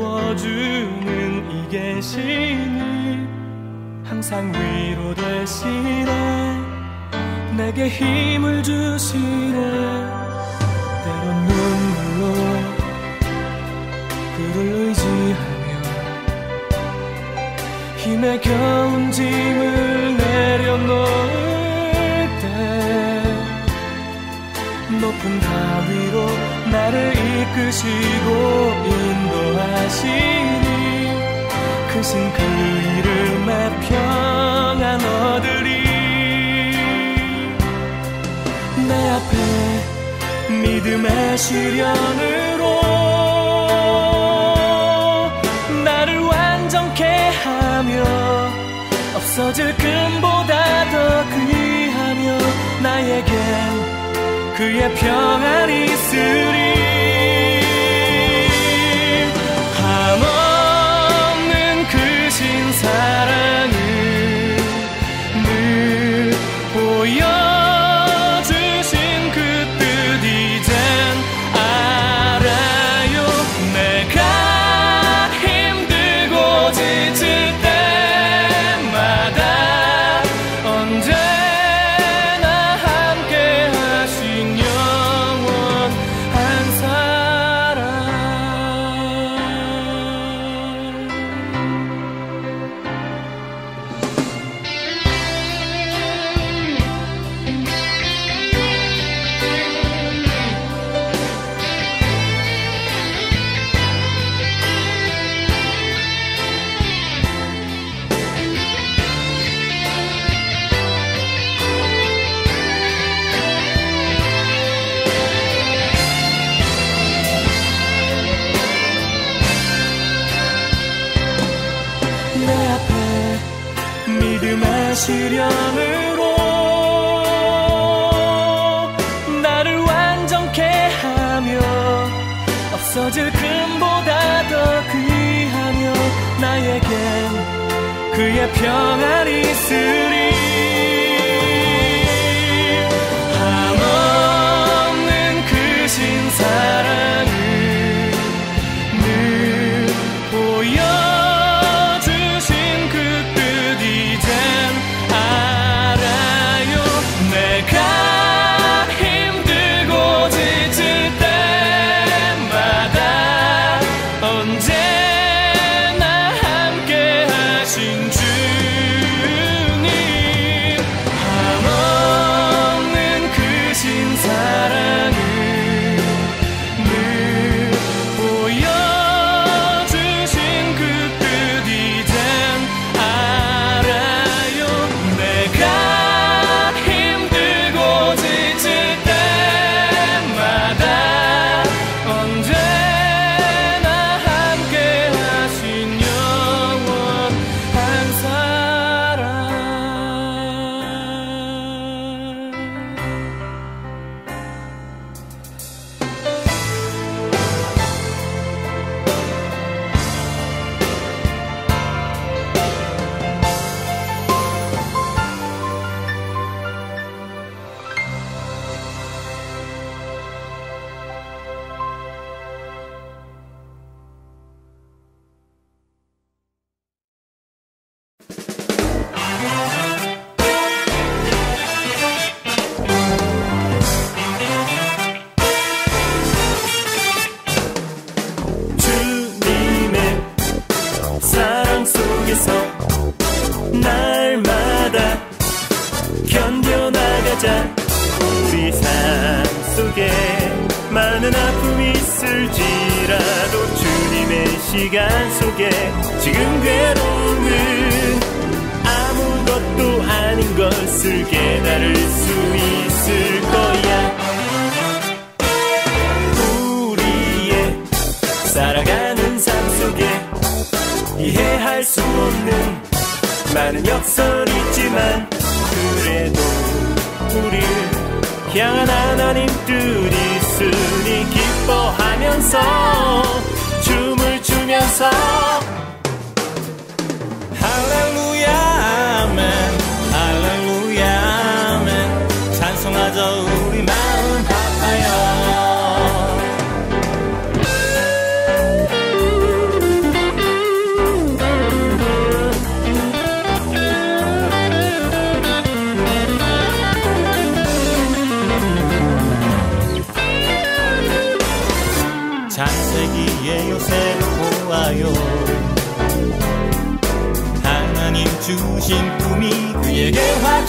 채워주는 이 계시니 항상 위로 되시네. 내게 힘을 주시네. 때론 눈물로 그를 의지하며 힘의 겨운 짐을 내려놓을 때 높은 다 위로 나를 이끄시고 인도하시니 크신 그 이름에 평안 얻으리. 내 앞에 믿음의 시련으로 나를 완전케 하며 없어질 금보다 더 귀하며 나에겐 그의 평안이 있으리.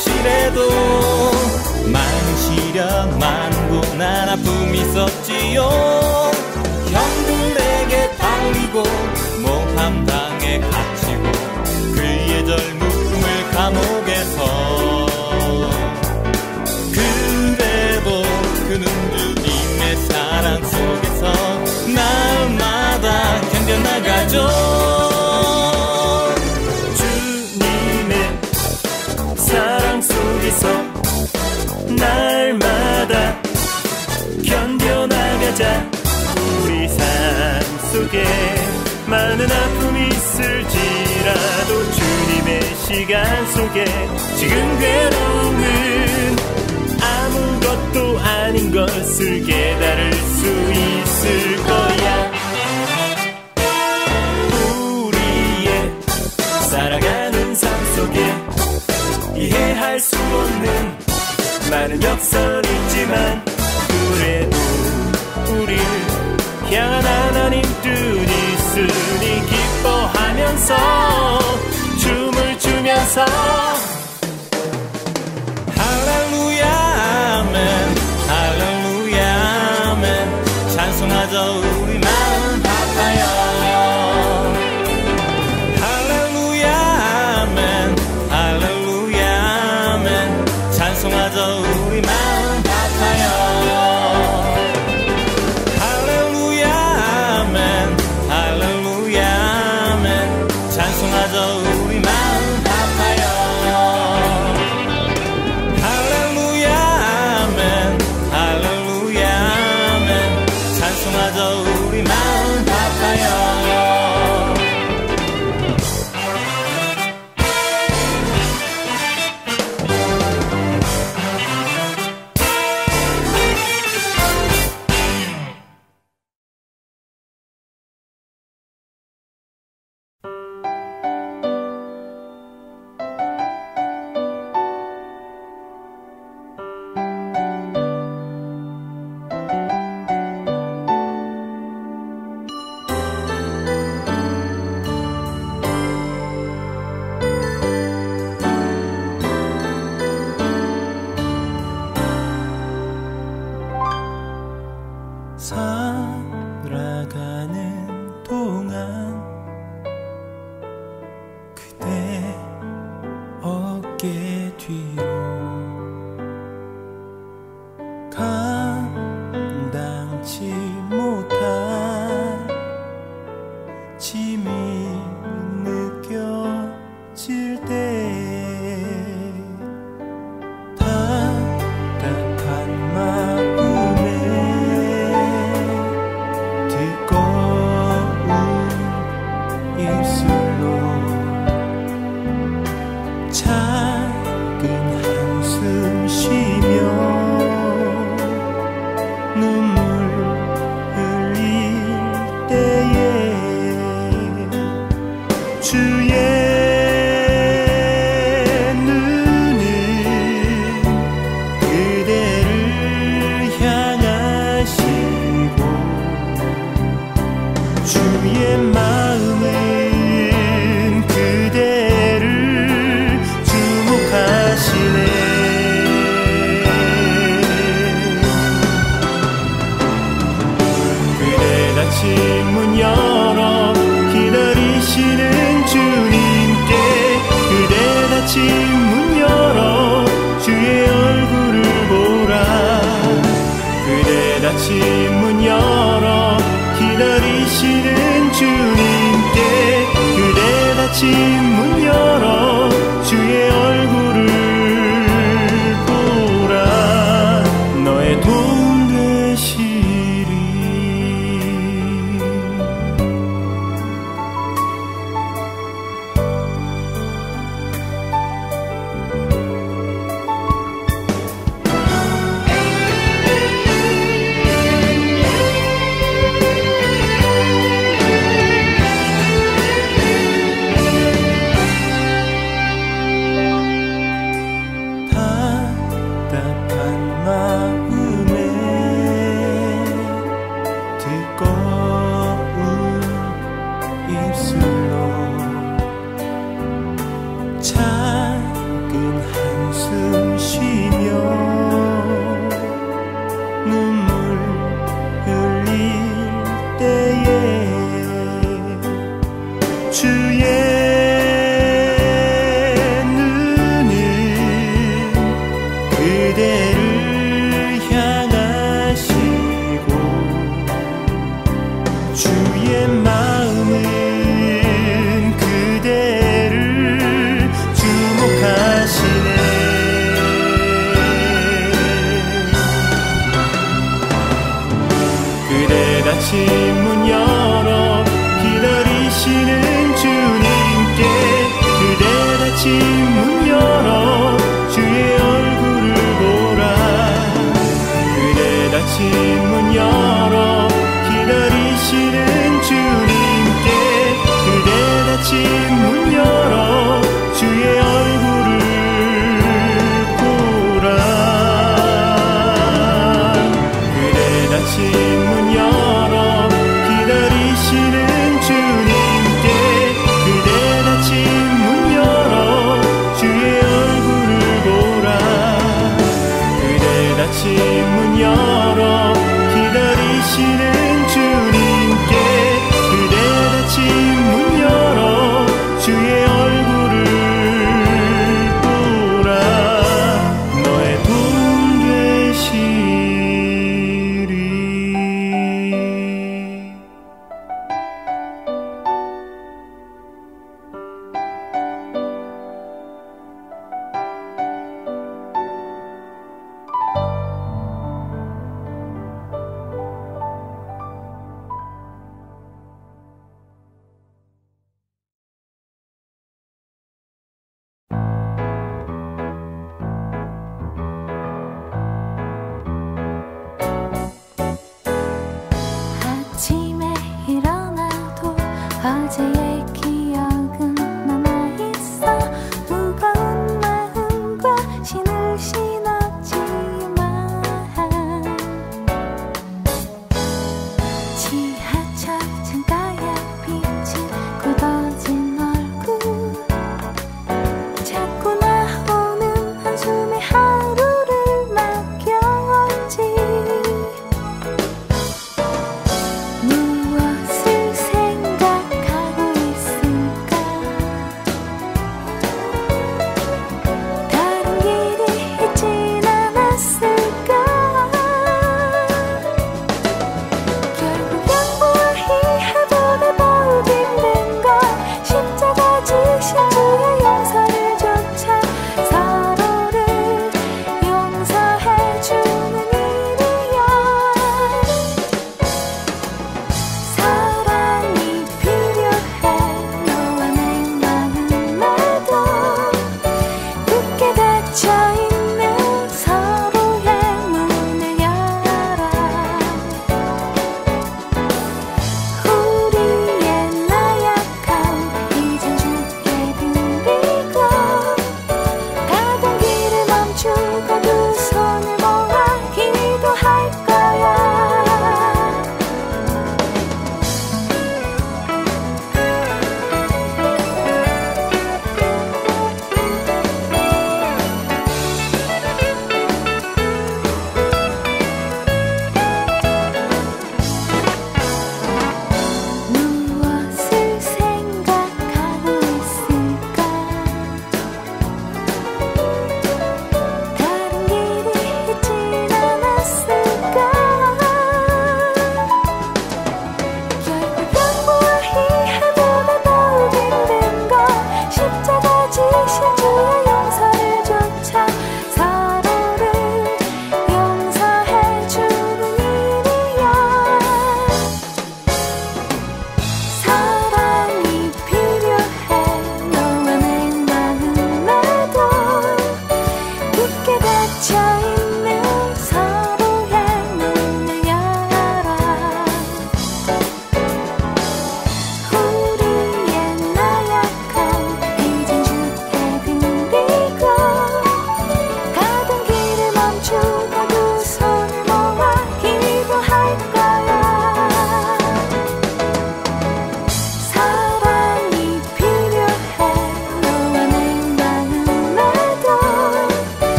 실에도 많은 시련 많은 고난 아픔 있었지. 시간 속에 지금 괴로움은 아무것도 아닌 것을 깨달을 수 있을 거야. 우리의 살아가는 삶 속에 이해할 수 없는 많은 역설이 있지만 그래도 우릴 향한 하나님 뜻 있으니 기뻐하면서 부르면서 할렐루야 아멘. 할렐루야 아멘. 찬송하자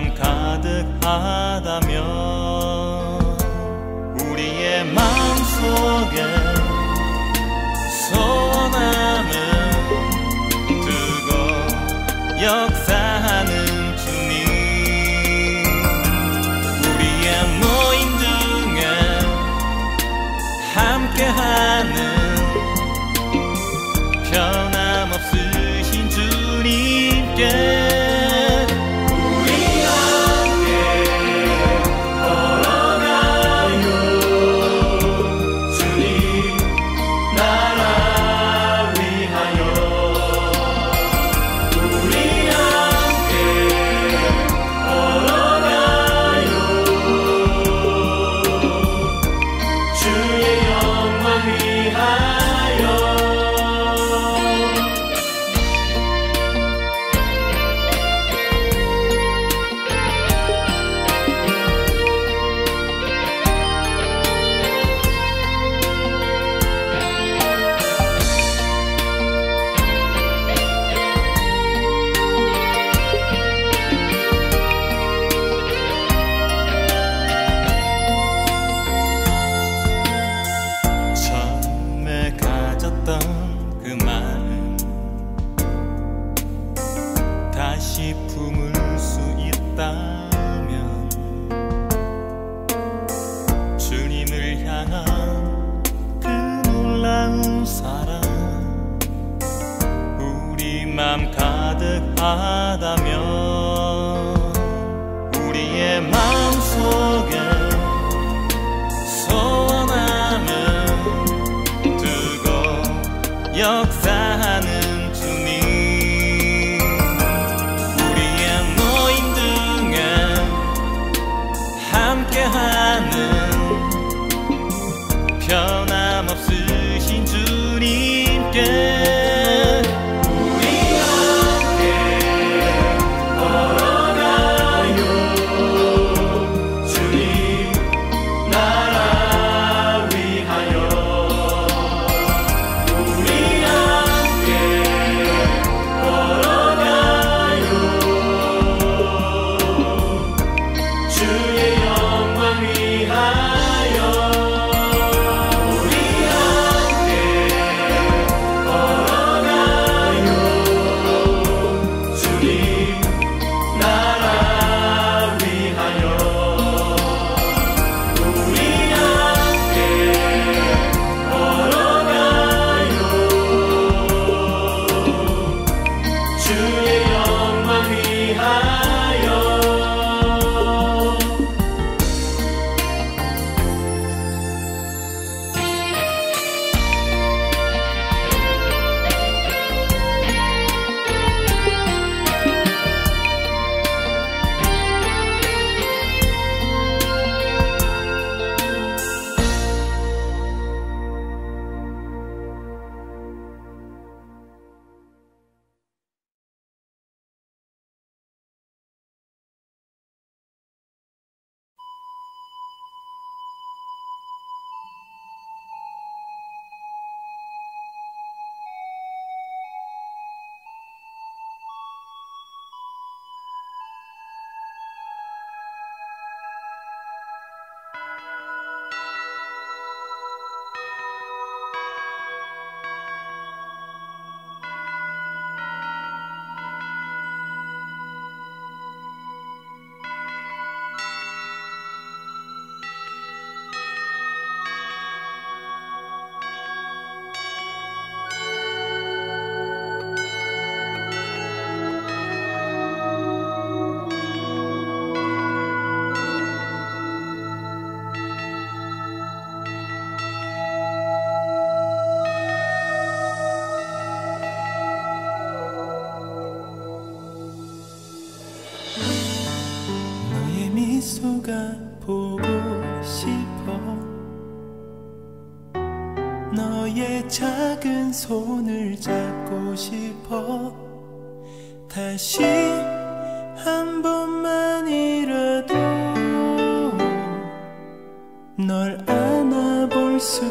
감 가득하다면 우리의 마음속 다시 한 번만이라도 널 안아볼 수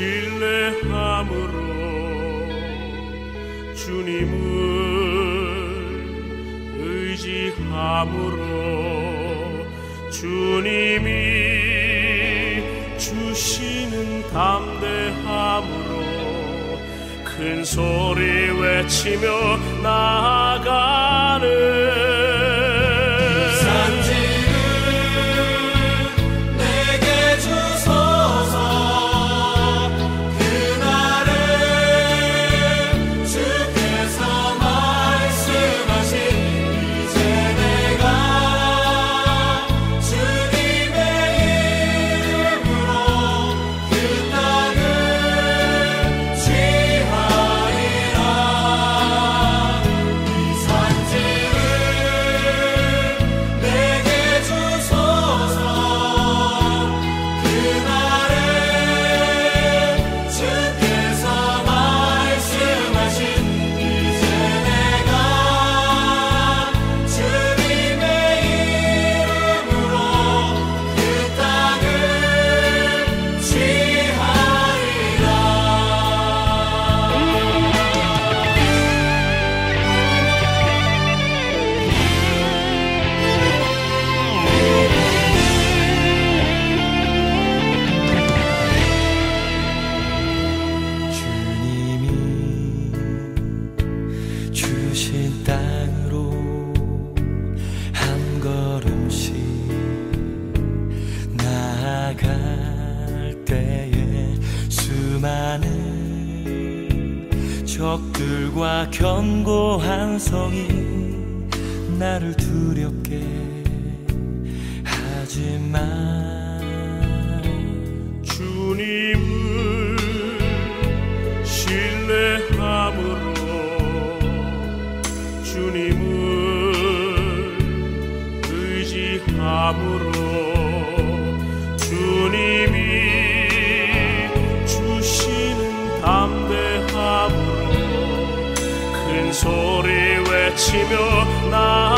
신뢰함으로 주님을 의지함으로 주님이 주시는 담대함으로 큰 소리 외치며 나아가 경고한 성이 나를 두렵게 외치며 나